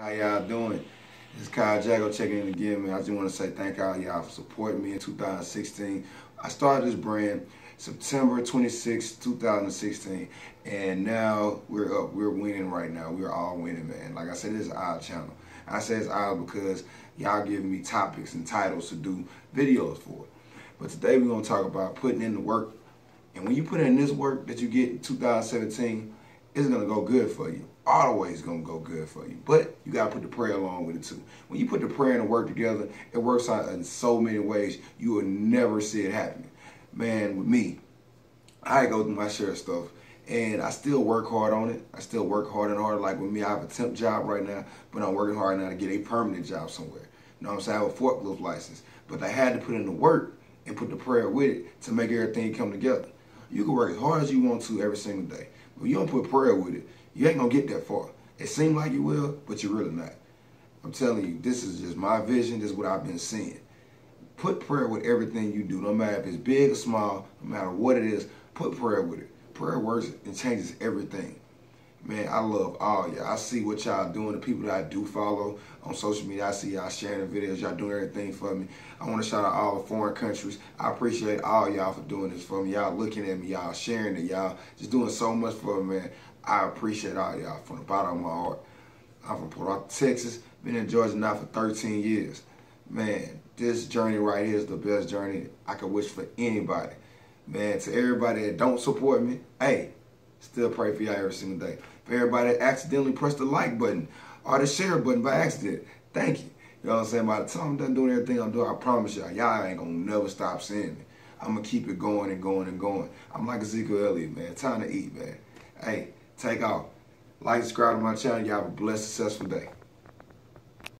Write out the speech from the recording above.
How y'all doing? It's Kyle Jacko checking in again, man. I just want to say thank all y'all for supporting me in 2016. I started this brand September 26, 2016, and now we're up. We're winning right now. We're all winning, man. Like I said, this is our channel. I say it's odd because y'all giving me topics and titles to do videos for. But today we're going to talk about putting in the work. And when you put in this work that you get in 2017, it's going to go good for you always gonna go good for you. But you gotta put the prayer along with it too. When you put the prayer and the work together, it works out in so many ways you will never see it happening. Man, with me, I go through my share of stuff and I still work hard on it. I still work hard and hard. Like with me, I have a temp job right now, but I'm working hard now to get a permanent job somewhere. You know what I'm saying? I have a forklift license. But I had to put in the work and put the prayer with it to make everything come together. You can work as hard as you want to every single day. But you don't put prayer with it, you ain't gonna get that far. It seems like you will, but you're really not. I'm telling you, this is just my vision. This is what I've been seeing. Put prayer with everything you do, no matter if it's big or small, no matter what it is. Put prayer with it. Prayer works and changes everything. Man, I love all y'all. I see what y'all doing. The people that I do follow on social media, I see y'all sharing the videos. Y'all doing everything for me. I want to shout out all the foreign countries. I appreciate all y'all for doing this for me. Y'all looking at me, y'all sharing it, y'all just doing so much for me, man. I appreciate all y'all from the bottom of my heart. I'm from Port Arthur, Texas. Been in Georgia now for 13 years. Man, this journey right here is the best journey I could wish for anybody. Man, to everybody that don't support me, hey, still pray for y'all every single day. For everybody that accidentally pressed the like button or the share button by accident, thank you. You know what I'm saying? By the time I'm done doing everything I'm doing, I promise y'all, y'all ain't gonna never stop seeing me. I'm gonna keep it going and going and going. I'm like Ezekiel Elliott, man. Time to eat, man. Hey, take off. Like, subscribe to my channel. Y'all have a blessed, successful day.